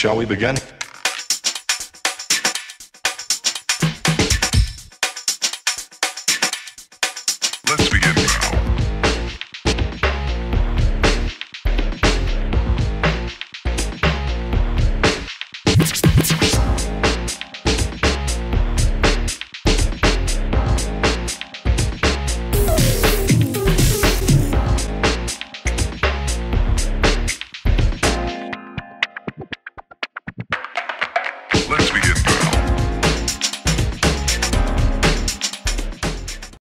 Shall we begin?